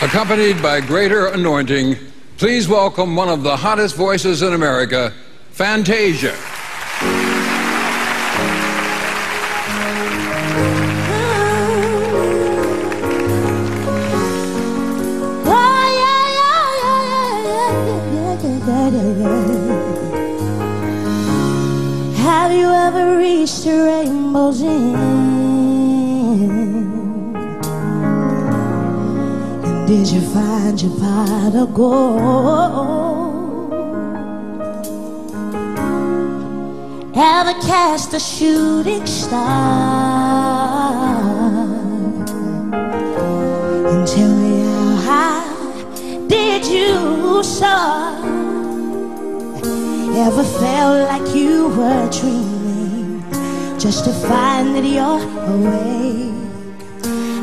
Accompanied by greater anointing, please welcome one of the hottest voices in America, Fantasia. Have you ever reached a rainbow's end? Did you find your pot of gold? Ever cast a shooting star? And tell me how high did you soar? Ever felt like you were dreaming just to find that you're away?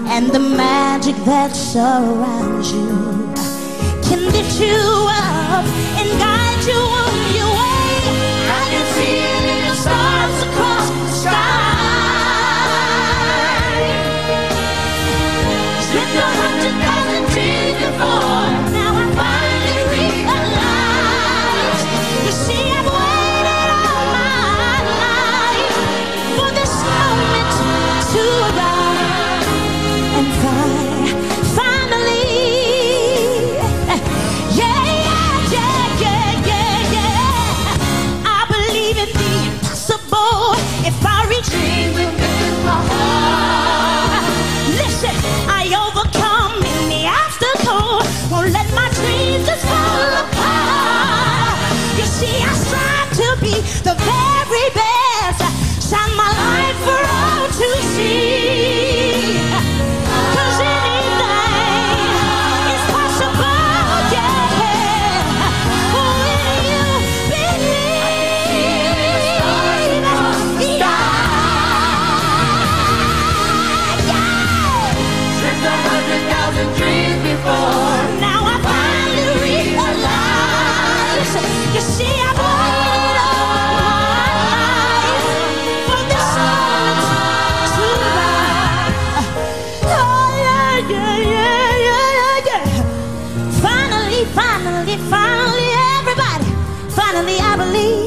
And the magic that surrounds you can lift you up and guide you on your way. I can see it in the stars across the sky. Slipped a hundred thousand tears before. The I believe.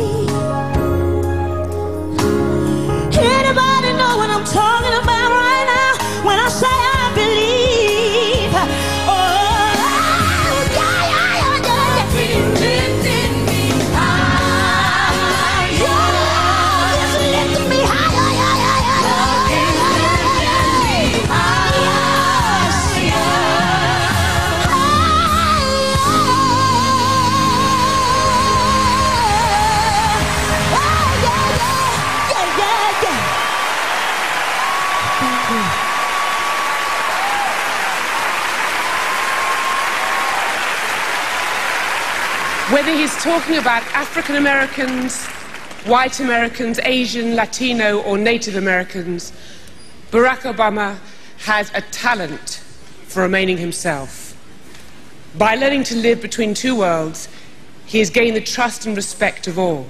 Whether he's talking about African Americans, white Americans, Asian, Latino, or Native Americans, Barack Obama has a talent for remaining himself. By learning to live between two worlds, he has gained the trust and respect of all.